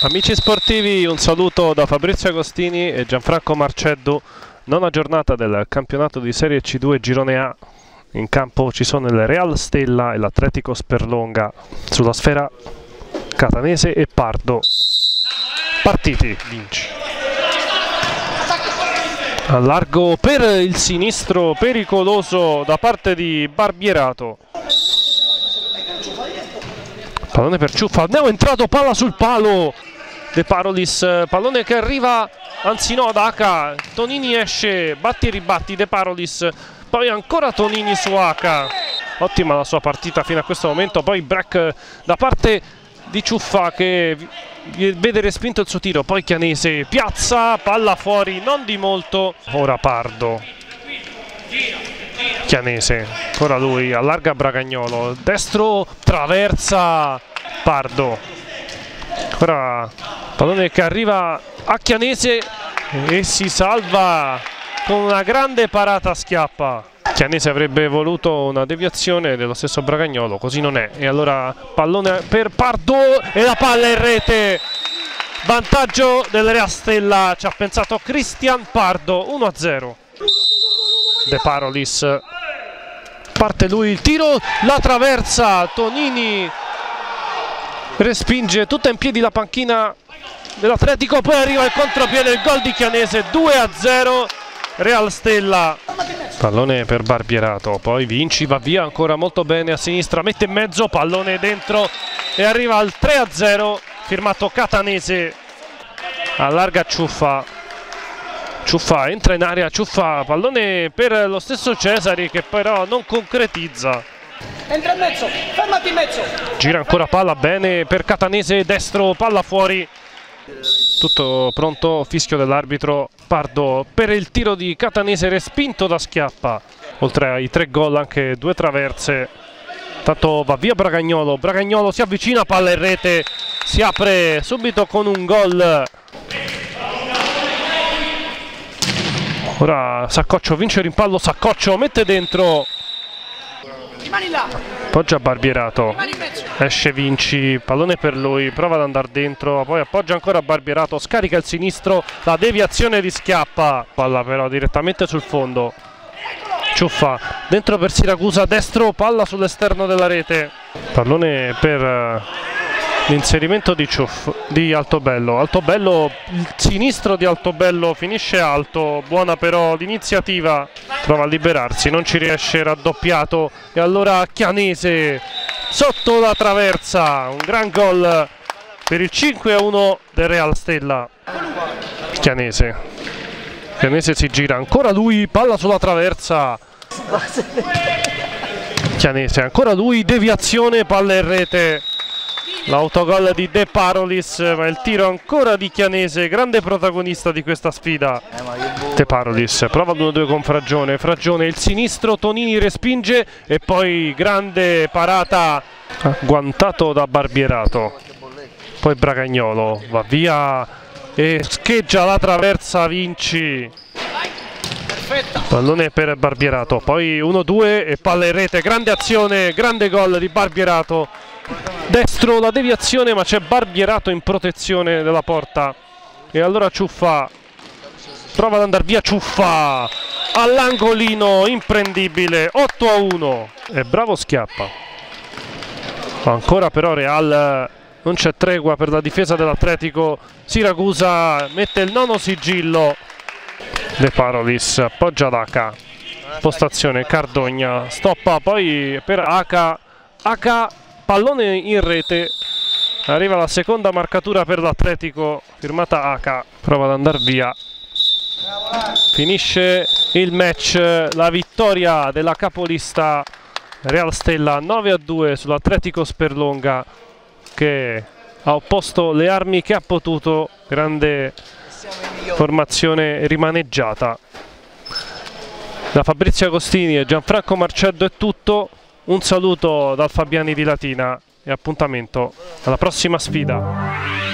Amici sportivi, un saluto da Fabrizio Agostini e Gianfranco Marceddu. Nona giornata del campionato di Serie C2 Girone A. In campo ci sono il Real Stella e l'Atletico Sperlonga. Sulla sfera Catanese e Pardo. Partiti, vinci. A largo per il sinistro pericoloso da parte di Barbierato. Pallone per Ciuffa, Neo entrato, palla sul palo. De Parolis, pallone che arriva, anzi no, ad Aka. Tonini esce, batti e ribatti De Parolis. Poi ancora Tonini su Aka. Ottima la sua partita fino a questo momento. Poi break da parte di Ciuffa che vede respinto il suo tiro. Poi Chianese piazza, palla fuori, non di molto. Ora Pardo. Chianese, ancora lui, allarga Bragagnolo, destro, traversa, Pardo. Ora pallone che arriva a Chianese e si salva con una grande parata a schiappa. Chianese avrebbe voluto una deviazione dello stesso Bragagnolo, così non è. E allora pallone per Pardo e la palla in rete. Vantaggio del Reastella, ci ha pensato Cristian Pardo, 1-0. De Parolis. Parte lui il tiro, la traversa, Tonini respinge tutta in piedi la panchina dell'Atletico, poi arriva il contropiede, il gol di Chianese, 2-0, Real Stella. Pallone per Barbierato, poi Vinci va via ancora molto bene a sinistra, mette in mezzo, pallone dentro e arriva al 3-0, firmato Catanese, allarga Ciuffa, Ciuffa entra in area, Ciuffa, pallone per lo stesso Cesari che però non concretizza. Entra in mezzo, fermati in mezzo. Gira ancora palla bene per Catanese, destro, palla fuori. Tutto pronto, fischio dell'arbitro Pardo per il tiro di Catanese respinto da Schiappa. Oltre ai tre gol anche due traverse. Tanto va via Bragagnolo, Bragagnolo si avvicina, palla in rete, si apre subito con un gol Ora Saccoccio vince il rimpallo, Saccoccio mette dentro. Appoggia Barbierato. Esce Vinci, pallone per lui, prova ad andare dentro, poi appoggia ancora Barbierato, scarica il sinistro, la deviazione di Schiappa. Palla però direttamente sul fondo. Ciuffa, dentro per Siracusa, destro, palla sull'esterno della rete. Pallone per l'inserimento di, Ciuff, di Altobello. Altobello, il sinistro di Altobello finisce alto, buona però l'iniziativa, prova a liberarsi, non ci riesce, raddoppiato e allora Chianese sotto la traversa, un gran gol per il 5-1 del Real Stella. Chianese. Chianese si gira, ancora lui, palla sulla traversa. Chianese, ancora lui, deviazione, palla in rete. L'autogol di De Parolis, ma il tiro ancora di Chianese, grande protagonista di questa sfida. De Parolis prova l'1-2 con Fragione, Fragione il sinistro, Tonini respinge e poi grande parata agguantato da Barbierato. Poi Bragagnolo va via e scheggia la traversa Vinci. Pallone per Barbierato, poi 1-2 e palla in rete, grande azione, grande gol di Barbierato. Destro la deviazione ma c'è Barbierato in protezione della porta. E allora Ciuffa prova ad andare via Ciuffa all'angolino imprendibile 8 a 1 e bravo Schiappa. Ancora però Real non c'è tregua per la difesa dell'Atletico. Siracusa mette il nono sigillo. De Parolis appoggia l'H postazione Cardogna. Stoppa poi per H H pallone in rete. Arriva la seconda marcatura per l'Atletico firmata H prova ad andare via. Finisce il match la vittoria della capolista Real Stella 9 a 2 sull'Atletico Sperlonga che ha opposto le armi che ha potuto. Grande formazione rimaneggiata. Da Fabrizio Agostini e Gianfranco Marceddo è tutto un saluto dal Fabiani di Latina e appuntamento alla prossima sfida